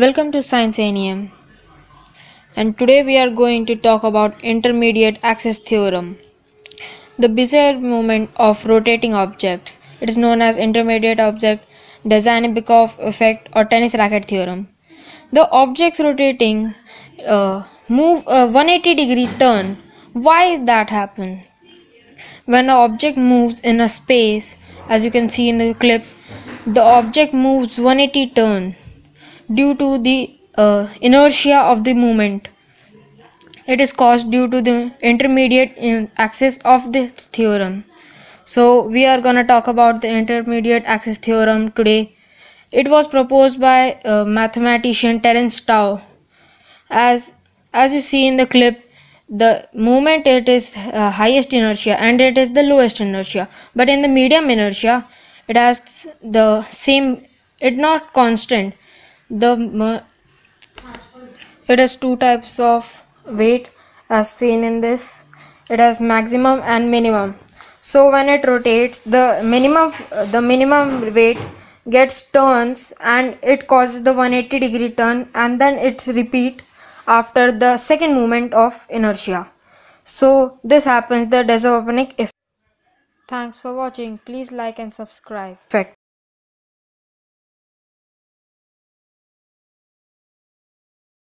Welcome to Sciencenium and today we are going to talk about intermediate axis theorem. The bizarre movement of rotating objects. It is known as intermediate object Dzhanibekov effect or tennis racket theorem. The objects rotating uh, move a 180 degree turn. Why that happen? When an object moves in a space, as you can see in the clip, the object moves 180 turn due to the uh, inertia of the movement. It is caused due to the intermediate axis of the theorem. So we are going to talk about the intermediate axis theorem today. It was proposed by uh, mathematician Terence Tao. As as you see in the clip, the movement it is uh, highest inertia and it is the lowest inertia. But in the medium inertia, it has the same. It not constant the it has two types of weight as seen in this. It has maximum and minimum. So when it rotates the minimum the minimum weight gets turns and it causes the 180 degree turn and then it's repeat after the second movement of inertia. So this happens the Dzhanibekov effect. Thanks for watching. Please like and subscribe. Effect